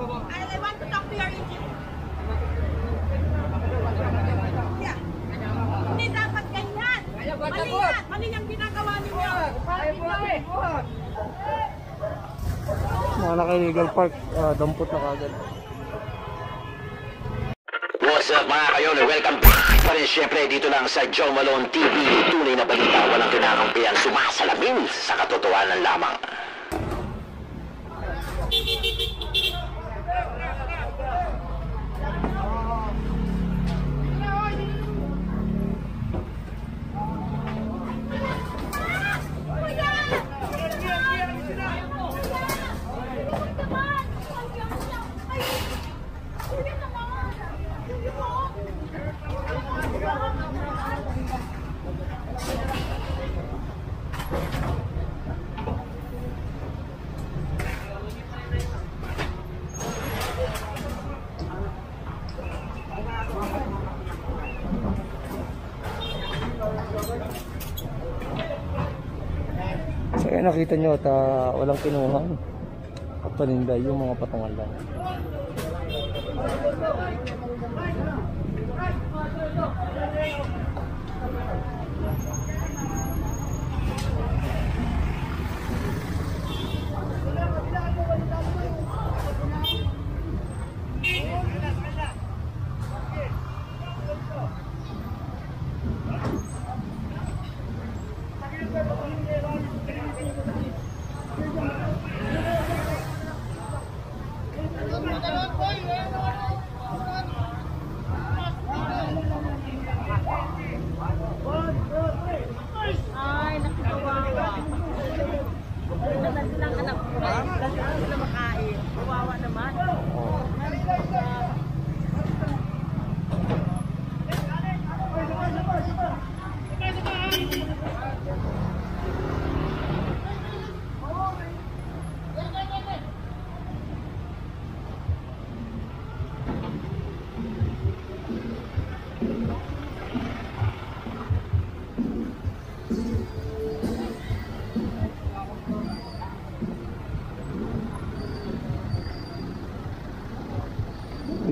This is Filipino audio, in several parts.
I want to talk to your agent. Yeah. Hindi dapat ganyan. Mali yan. Mali yung ginagawa ninyo. Mga naka-illegal park, ah, dampot na kagad. What's up mga kayon? Welcome back pa rin syempre dito lang sa Joe Malone TV. Tunay na balita, walang kinakampihan, sumasalamin sa katotohanan lamang. So ayan nakita nyo at ah, walang kinuhan. At paninda yung mga patungan lang.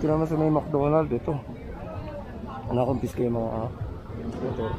Dito naman sa may McDonald ito. Nakumpis kayo mga ah, motor.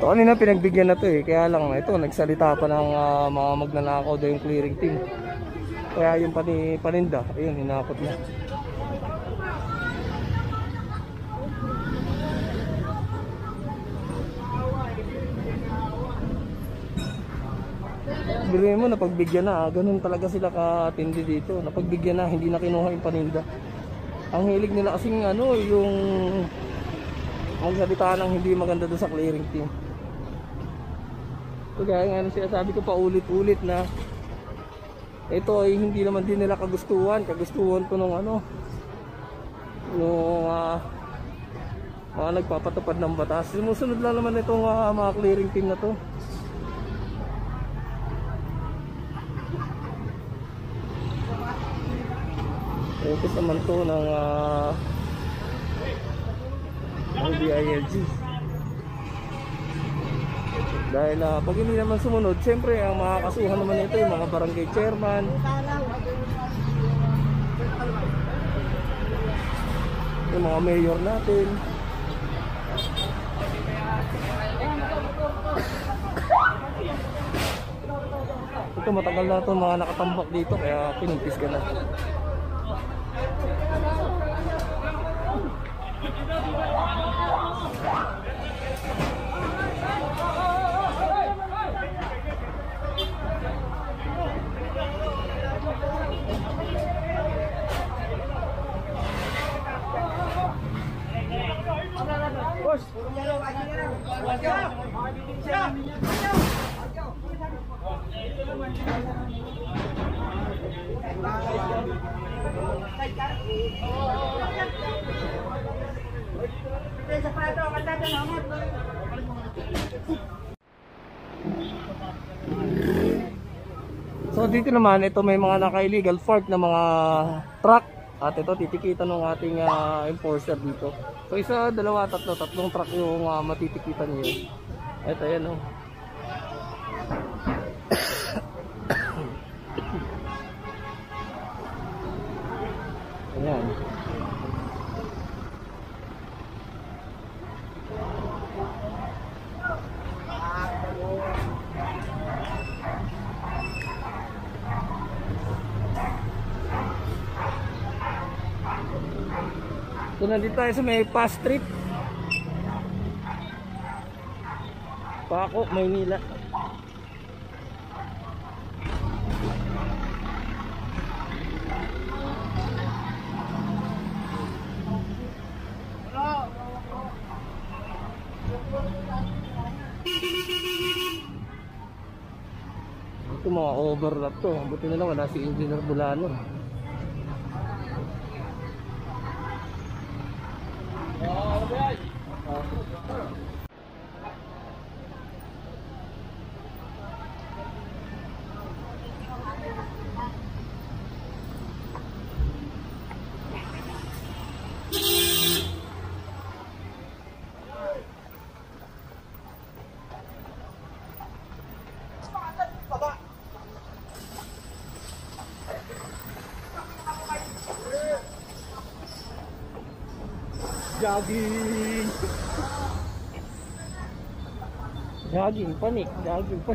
Ito kanina pinagbigyan na to eh. Kaya lang ito nagsalita pa ng ah, mga magnanakaw daw yung clearing team. Kaya yung pati paninda, ayun hinakot na. Biruin mo napagbigyan na, ah. ganun talaga sila katindi dito. Napagbigyan na, hindi na kinuha yung paninda. Ang hilig nila kasing ano, yung magsalita ng hindi maganda doon sa clearing team. So nga ano siya sabi ko pa ulit-ulit na ito ay hindi naman din nila kagustuhan. Kagustuhan ko nung ano yung ah, mga nagpapatupad ng batas. Sumusunod lang naman itong ah, mga clearing team na to. Focus naman to ng ah, ng BILG. Dahil ah, pag hindi naman sumunod, siyempre ang makakasuhan naman ito yung mga barangay chairman. yung mga mayor natin. Ito matagal na ito mga nakatambak dito kaya pinumpis ka na. So dito naman, ito may mga naka-illegal park na mga truck. At ito titikitan ng ating ah, enforcer dito. So isa, dalawa, tatlo, tatlong truck yung ah, matitikitan niyo. Ito yan oh. So nandito tayo sa may pass street. Pako, Maynila. Ito mga overlap to. Buti na lang wala si Engineer Bulano. jogging jogging pa ni jogging pa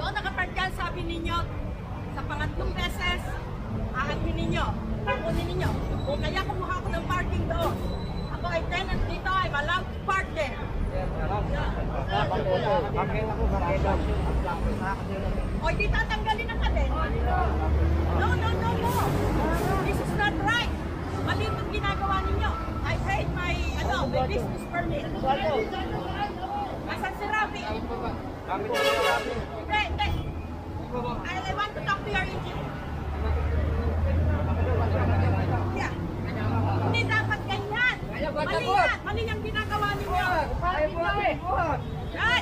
Doon nakapark yan, sabi ninyo, sa pangatlong beses, aangkin ninyo. Kukunin ninyo. O kaya kumuha ko ng parking doon. Ako ay tenant dito, allowed to park there. O di tatanggalin ang kadena. No, no, no, no. This is not right. Mali itong ginagawa ninyo. I paid my, ano, my business permit. Asan si Rafi? Hindi, hindi. I, I want to talk to your engineer. Yeah. Hindi dapat ganyan. Mali yan. Mali yung ginagawa ninyo. Right. Ano?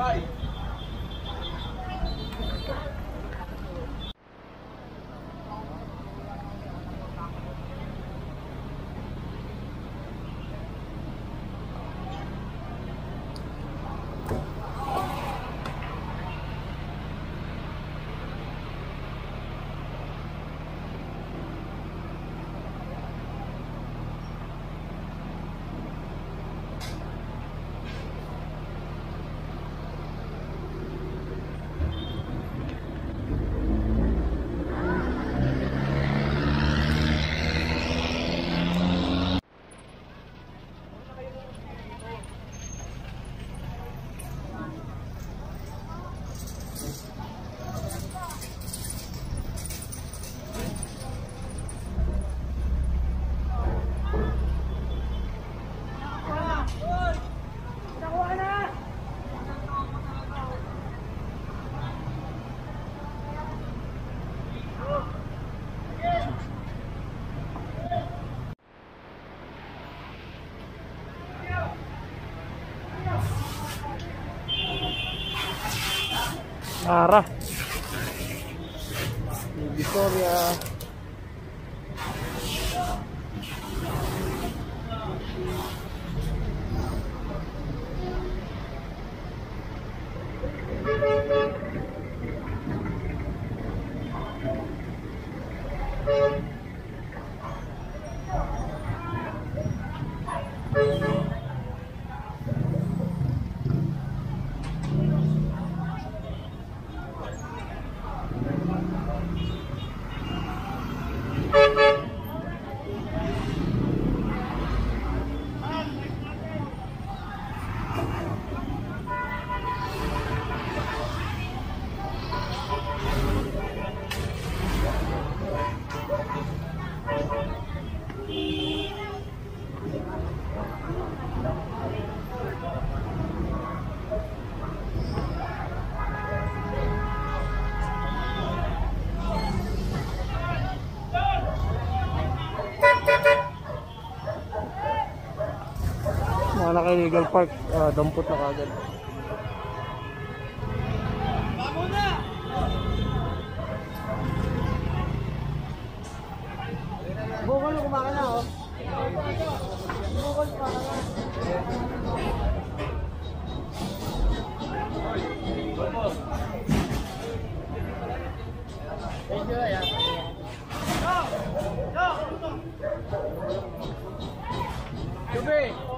ভাই Nara. Victoria. na kay Legal Park, uh, dampot na kagad. Bukol na kumaka na oh. Bukol kumaka na. Thank you, yeah.